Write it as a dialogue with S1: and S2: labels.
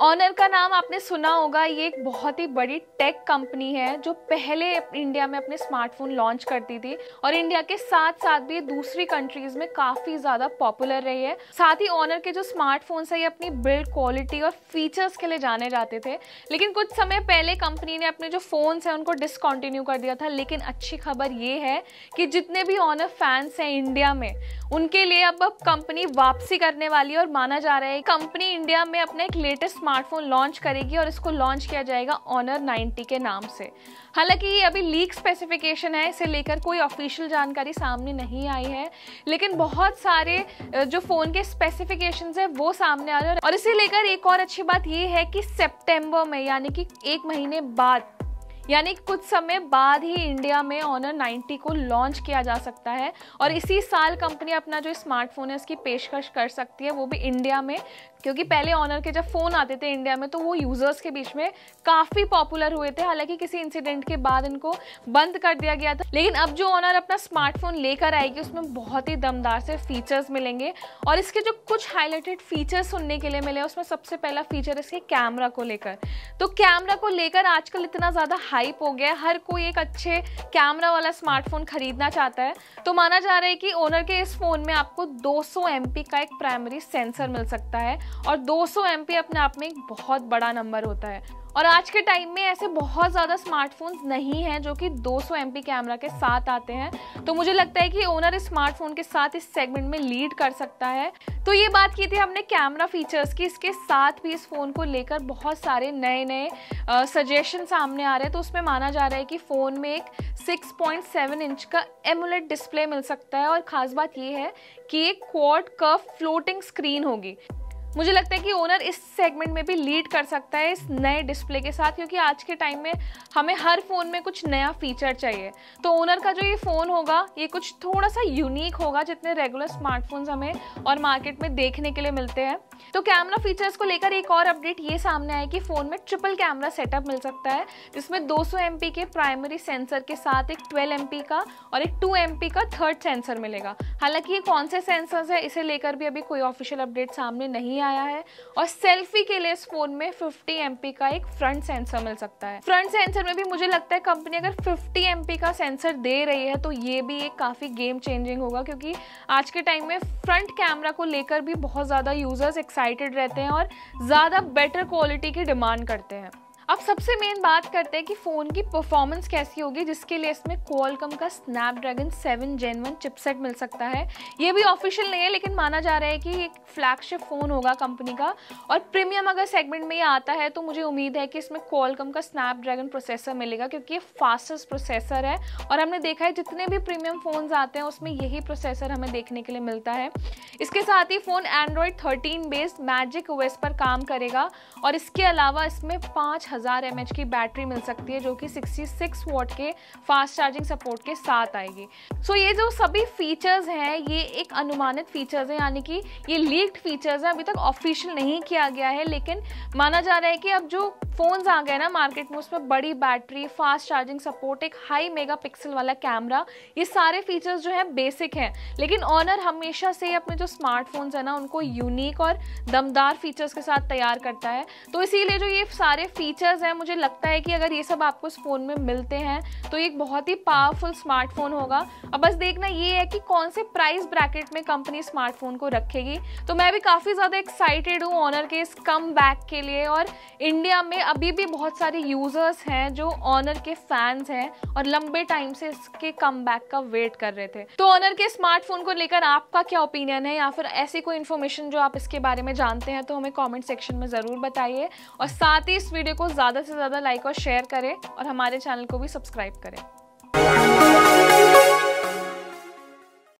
S1: Honour का नाम आपने सुना होगा, ये एक बहुत ही बड़ी टेक कंपनी है जो पहले इंडिया में अपने स्मार्टफ़ोन लॉन्च करती थी और इंडिया के साथ साथ भी दूसरी कंट्रीज़ में काफ़ी ज़्यादा पॉपुलर रही है। साथ ही ऑनर के जो स्मार्टफोन्स है, ये अपनी बिल्ड क्वालिटी और फीचर्स के लिए जाने जाते थे। लेकिन कुछ समय पहले कंपनी ने अपने जो फ़ोन्स हैं, उनको डिसकंटिन्यू कर दिया था। लेकिन अच्छी खबर ये है कि जितने भी ऑनर फैंस हैं इंडिया में, उनके लिए अब अब कंपनी वापसी करने वाली है और माना जा रहा है कंपनी इंडिया में अपना एक लेटेस्ट स्मार्टफ़ोन लॉन्च करेगी और इसको लॉन्च किया जाएगा ऑनर 90 के नाम से। हालाँकि ये अभी लीक स्पेसिफिकेशन है, इसे लेकर कोई ऑफिशियल जानकारी सामने नहीं आई है, लेकिन बहुत सारे जो फ़ोन के स्पेसिफिकेशन है, वो सामने आ रहे हैं। और इसे लेकर एक और अच्छी बात ये है कि सेप्टेम्बर में, यानी कि एक महीने बाद यानी कुछ समय बाद ही इंडिया में ऑनर 90 को लॉन्च किया जा सकता है और इसी साल कंपनी अपना जो स्मार्टफ़ोन है, उसकी पेशकश कर सकती है, वो भी इंडिया में। क्योंकि पहले ऑनर के जब फ़ोन आते थे इंडिया में तो वो यूज़र्स के बीच में काफ़ी पॉपुलर हुए थे। हालाँकि किसी इंसिडेंट के बाद इनको बंद कर दिया गया था। लेकिन अब जो ऑनर अपना स्मार्टफ़ोन लेकर आएगी, उसमें बहुत ही दमदार से फीचर्स मिलेंगे। और इसके जो कुछ हाईलाइटेड फीचर्स सुनने के लिए मिले, उसमें सबसे पहला फीचर इसके कैमरा को लेकर। तो कैमरा को लेकर आजकल इतना ज़्यादा हाइप हो गया हर कोई एक अच्छे कैमरा वाला स्मार्टफ़ोन खरीदना चाहता है। तो माना जा रहा है कि ओनर के इस फ़ोन में आपको 200 सौ का एक प्राइमरी सेंसर मिल सकता है और 200 सौ अपने आप में एक बहुत बड़ा नंबर होता है। और आज के टाइम में ऐसे बहुत ज़्यादा स्मार्टफोन्स नहीं हैं जो कि 200 सौ कैमरा के साथ आते हैं। तो मुझे लगता है कि ओनर इस स्मार्टफ़ोन के साथ इस सेगमेंट में लीड कर सकता है। तो ये बात की थी हमने कैमरा फीचर्स की। इसके साथ भी इस फ़ोन को लेकर बहुत सारे नए नए सजेशन सामने आ रहे हैं। तो उसमें माना जा रहा है कि फ़ोन में एक 6.7 इंच का एमुलेट डिस्प्ले मिल सकता है। और ख़ास बात ये है कि एक क्वाड कर्व फ्लोटिंग स्क्रीन होगी। मुझे लगता है कि ओनर इस सेगमेंट में भी लीड कर सकता है इस नए डिस्प्ले के साथ, क्योंकि आज के टाइम में हमें हर फ़ोन में कुछ नया फीचर चाहिए। तो ओनर का जो ये फ़ोन होगा, ये कुछ थोड़ा सा यूनिक होगा, जितने रेगुलर स्मार्टफोन्स हमें और मार्केट में देखने के लिए मिलते हैं। तो कैमरा फीचर्स को लेकर एक और अपडेट ये सामने आया कि फ़ोन में ट्रिपल कैमरा सेटअप मिल सकता है, जिसमें 200 सौ के प्राइमरी सेंसर के साथ एक 12 एम का और एक 2 एम का थर्ड सेंसर मिलेगा। हालाँकि ये कौन से सेंसर्स है, इसे लेकर भी अभी कोई ऑफिशियल अपडेट सामने नहीं आया है और सेल्फी के लिए इस फ़ोन में 50 एम का एक फ्रंट सेंसर मिल सकता है। फ्रंट सेंसर में भी मुझे लगता है कंपनी अगर 50 एम का सेंसर दे रही है तो ये भी एक काफ़ी गेम चेंजिंग होगा, क्योंकि आज के टाइम में फ्रंट कैमरा को लेकर भी बहुत ज़्यादा यूज़र्स एक्साइटेड रहते हैं और ज़्यादा बेटर क्वालिटी की डिमांड करते हैं। अब सबसे मेन बात करते हैं कि फ़ोन की परफॉर्मेंस कैसी होगी, जिसके लिए इसमें क्वालकम का स्नैपड्रैगन 7 जेन वन चिपसेट मिल सकता है। ये भी ऑफिशियल नहीं है, लेकिन माना जा रहा है कि एक फ्लैगशिप फ़ोन होगा कंपनी का। और प्रीमियम अगर सेगमेंट में ये आता है तो मुझे उम्मीद है कि इसमें क्वालकम का स्नैपड्रैगन प्रोसेसर मिलेगा, क्योंकि ये फास्टेस्ट प्रोसेसर है। और हमने देखा है, जितने भी प्रीमियम फ़ोन्स आते हैं, उसमें यही प्रोसेसर हमें देखने के लिए मिलता है। इसके साथ ही phone Android thirteen based Magic OS पर काम करेगा। और इसके अलावा इसमें पाँच हज़ार एम की बैटरी मिल सकती है जो कि 66 वॉट के फास्ट चार्जिंग सपोर्ट के साथ आएगी। सो so, ये जो सभी फीचर्स हैं ये एक अनुमानित फीचर्स हैं यानी कि ये लीक्ड फीचर्स हैं अभी तक ऑफिशियल नहीं किया गया है लेकिन माना जा रहा है कि अब जो फ़ोन्स आ गए ना मार्केट में उसमें बड़ी बैटरी फास्ट चार्जिंग सपोर्ट एक हाई मेगा वाला कैमरा ये सारे फीचर्स जो है बेसिक हैं। लेकिन ऑनर हमेशा से अपने जो स्मार्टफोन्स है ना उनको यूनिक और दमदार फीचर्स के साथ तैयार करता है। तो इसीलिए जो ये सारे फीचर्स हैं, मुझे लगता है कि अगर ये सब आपको इस फ़ोन में मिलते हैं तो एक बहुत ही पावरफुल स्मार्टफ़ोन होगा। अब बस देखना ये है कि कौन से प्राइस ब्रैकेट में कंपनी स्मार्टफ़ोन को रखेगी। तो मैं भी काफ़ी ज़्यादा एक्साइटेड हूँ ऑनर के इस कम बैक के लिए और इंडिया में अभी भी बहुत सारे यूज़र्स हैं जो ऑनर के फैंस हैं और लंबे टाइम से इसके कम का वेट कर रहे थे। तो ऑनर के स्मार्टफ़ोन को लेकर आपका क्या ओपिनियन है? या फिर ऐसी कोई इन्फॉर्मेशन जो आप इसके बारे में जानते हैं तो हमें कॉमेंट सेक्शन में ज़रूर बताइए। और साथ ही इस वीडियो को ज़्यादा से ज़्यादा लाइक और शेयर करें और हमारे चैनल को भी सब्सक्राइब करें।